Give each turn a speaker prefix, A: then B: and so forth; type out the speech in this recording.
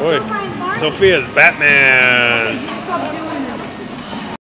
A: Boy, Sophia's Batman.